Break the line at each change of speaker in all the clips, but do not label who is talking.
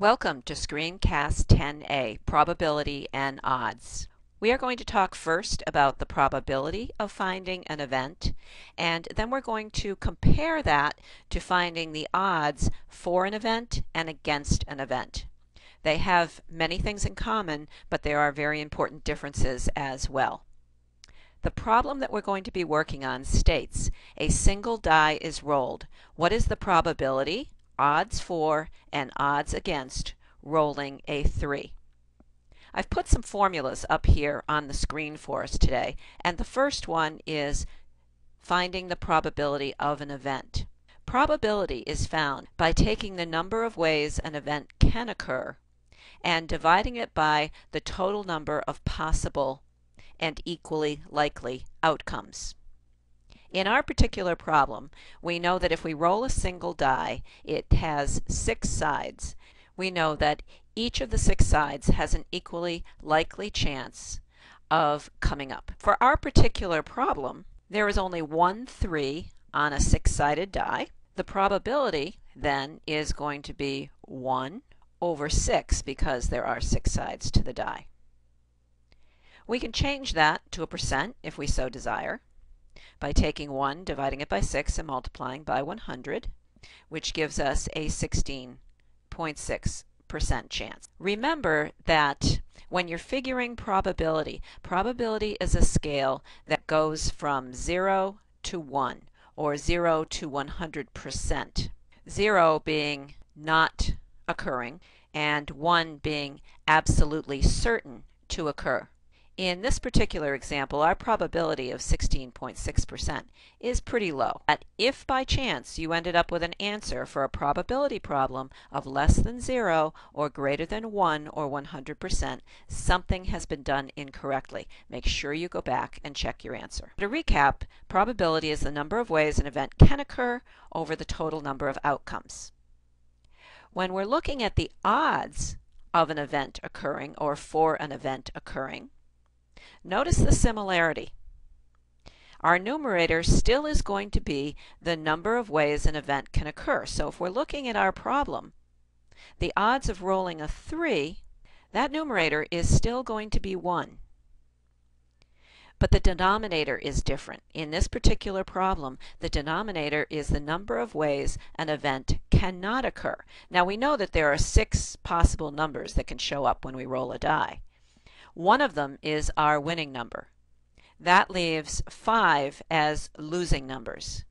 Welcome to Screencast 10A, Probability and Odds. We are going to talk first about the probability of finding an event, and then we're going to compare that to finding the odds for an event and against an event. They have many things in common, but there are very important differences as well. The problem that we're going to be working on states a single die is rolled. What is the probability odds for and odds against rolling a 3. I've put some formulas up here on the screen for us today, and the first one is finding the probability of an event. Probability is found by taking the number of ways an event can occur and dividing it by the total number of possible and equally likely outcomes. In our particular problem, we know that if we roll a single die, it has six sides. We know that each of the six sides has an equally likely chance of coming up. For our particular problem, there is only one 3 on a six-sided die. The probability then is going to be 1 over 6 because there are six sides to the die. We can change that to a percent if we so desire by taking 1, dividing it by 6, and multiplying by 100, which gives us a 16.6% chance. Remember that when you're figuring probability, probability is a scale that goes from 0 to 1, or 0 to 100%. 0 being not occurring, and 1 being absolutely certain to occur. In this particular example, our probability of 16.6% is pretty low. But if by chance you ended up with an answer for a probability problem of less than 0 or greater than 1 or 100%, something has been done incorrectly. Make sure you go back and check your answer. To recap, probability is the number of ways an event can occur over the total number of outcomes. When we're looking at the odds of an event occurring or for an event occurring, Notice the similarity. Our numerator still is going to be the number of ways an event can occur. So if we're looking at our problem, the odds of rolling a 3, that numerator is still going to be 1. But the denominator is different. In this particular problem, the denominator is the number of ways an event cannot occur. Now we know that there are six possible numbers that can show up when we roll a die. One of them is our winning number. That leaves five as losing numbers.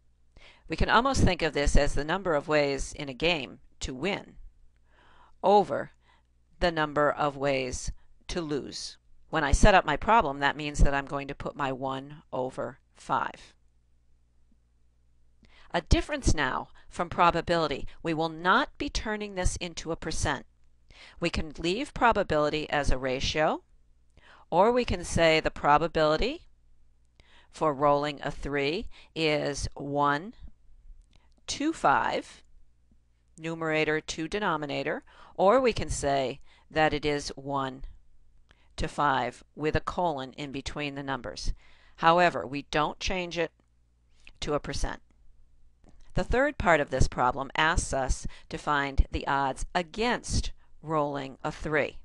We can almost think of this as the number of ways in a game to win over the number of ways to lose. When I set up my problem, that means that I'm going to put my 1 over 5. A difference now from probability. We will not be turning this into a percent. We can leave probability as a ratio or we can say the probability for rolling a 3 is 1 to 5, numerator to denominator, or we can say that it is 1 to 5 with a colon in between the numbers. However, we don't change it to a percent. The third part of this problem asks us to find the odds against rolling a 3.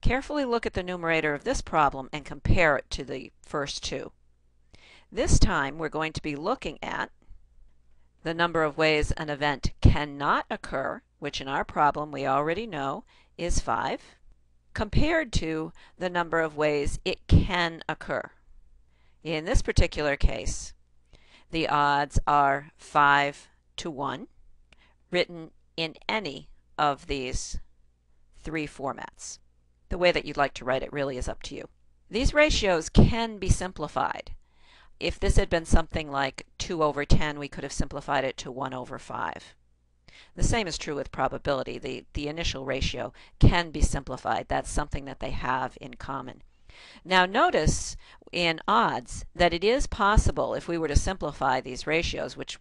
Carefully look at the numerator of this problem and compare it to the first two. This time we're going to be looking at the number of ways an event cannot occur, which in our problem we already know is 5, compared to the number of ways it can occur. In this particular case, the odds are 5 to 1, written in any of these three formats. The way that you'd like to write it really is up to you. These ratios can be simplified. If this had been something like 2 over 10, we could have simplified it to 1 over 5. The same is true with probability. The, the initial ratio can be simplified. That's something that they have in common. Now notice in odds that it is possible if we were to simplify these ratios, which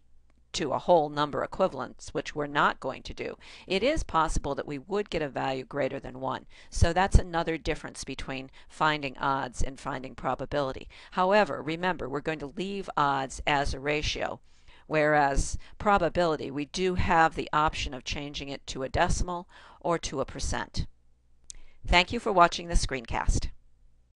to a whole number equivalence, which we're not going to do, it is possible that we would get a value greater than 1. So that's another difference between finding odds and finding probability. However, remember, we're going to leave odds as a ratio. whereas probability, we do have the option of changing it to a decimal or to a percent. Thank you for watching this screencast.